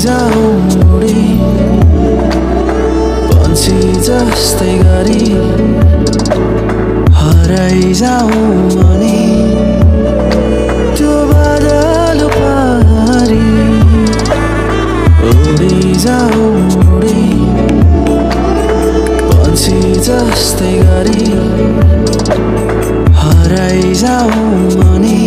जाऊ उडी पन्छी जस्तै गरी। हराइ जाऊ अनि त्यो बादल पारी उडी जाऊ उडी पन्छी जस्तै गरी। हराइ जाऊ अनि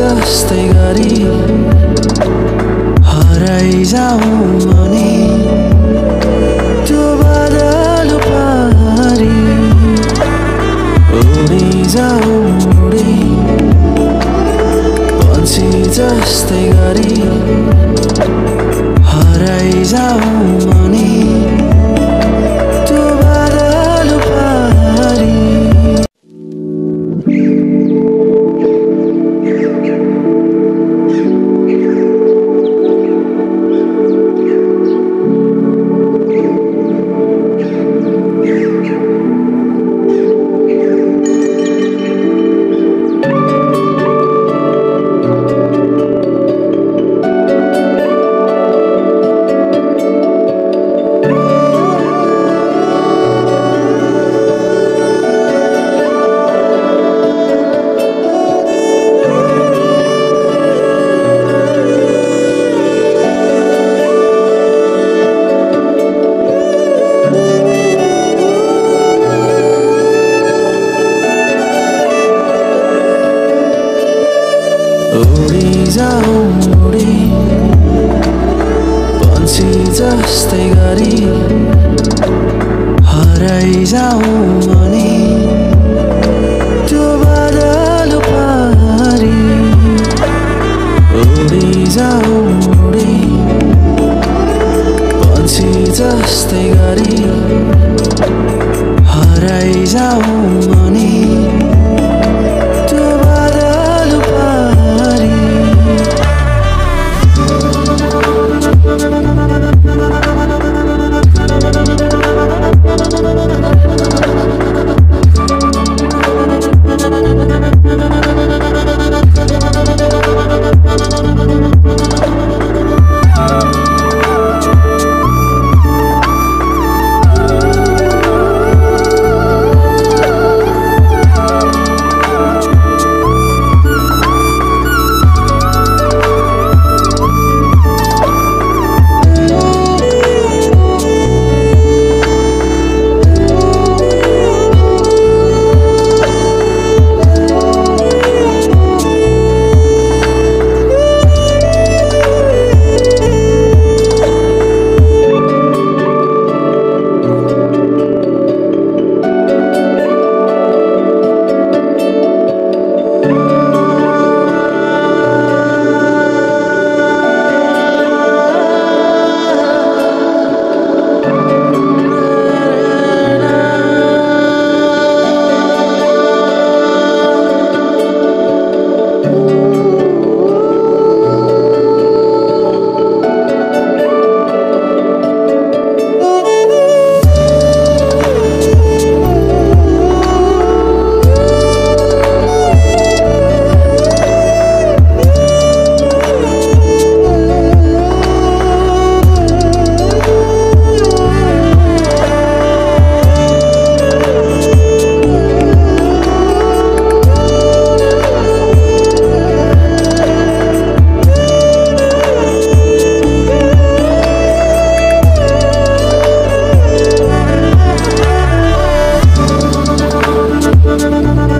जस्तै गरी हराइ जाऊ अनि त्यो बादल पारी उडी जाऊ उडी। पन्छी जस्तै गरी हराइ जस्तै गरी हराइ जाऊ 啊！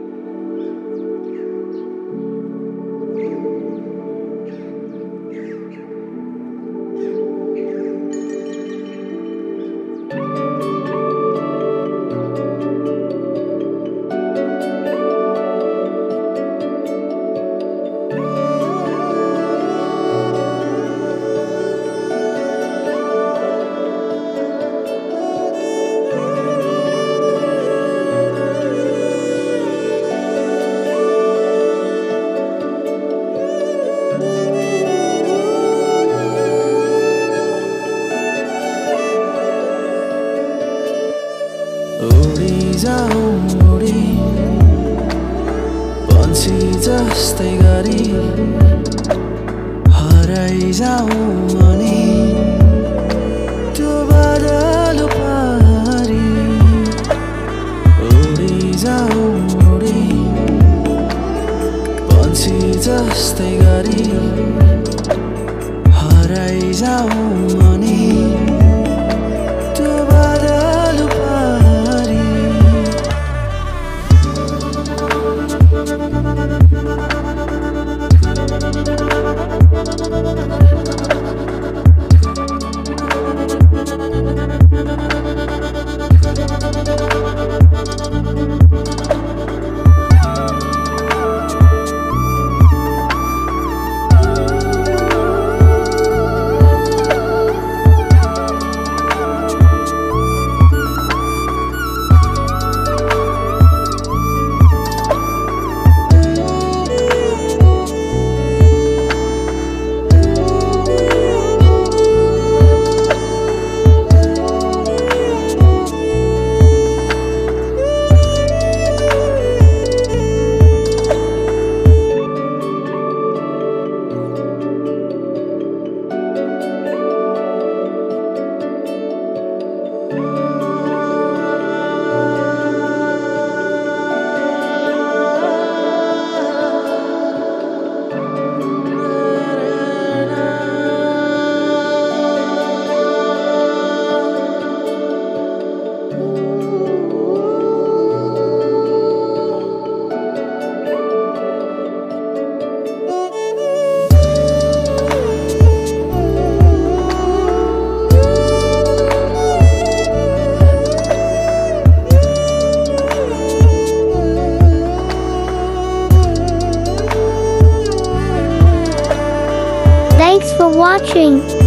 उडी जाउँ उडी पन्छी जस्तै गरी हराइजाउँ अनि त्यो बादल पारी उडी जाउँ उडी पन्छी जस्तै गरी हराइजाउँ अनि 菌